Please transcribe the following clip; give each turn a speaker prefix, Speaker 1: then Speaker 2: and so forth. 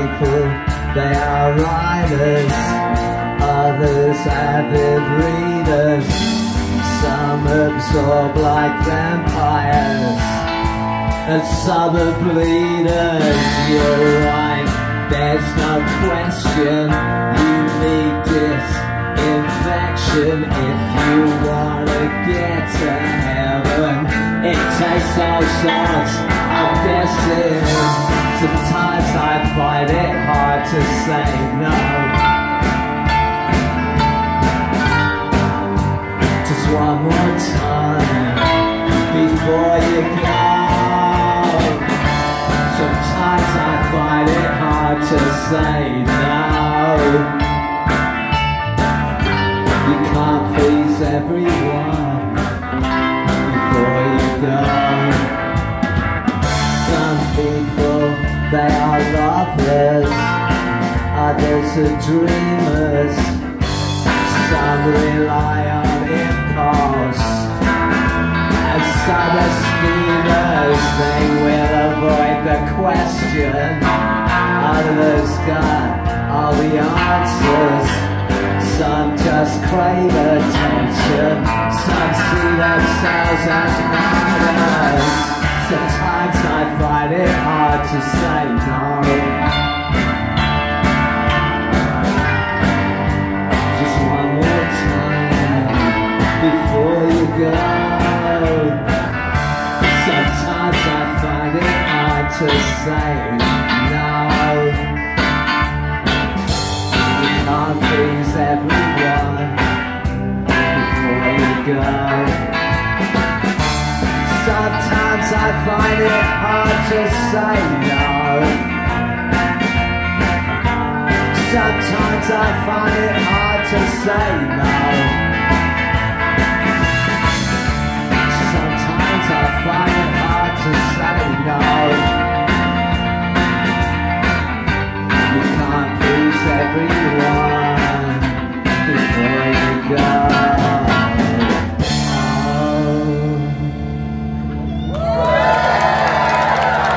Speaker 1: people, they are writers. Others avid readers. Some absorb like vampires. And some are bleeders. You're right, there's no question. You need disinfection if you wanna get to heaven. It takes all sorts, I'm guessing. Sometimes I fall to say no. Just one more time before you go. Sometimes I find it hard to say no. You can't please everyone before you go. Some people, they are lovers, others are dreamers. Some rely on impulse, and some are schemers. They will avoid the question. Others got all the answers. Some just crave attention. Some see themselves as martyrs. Sometimes I find it hard to say no. To say no. You can't please everyone before you go. Sometimes I find it hard to say no. Sometimes I find it hard to say no.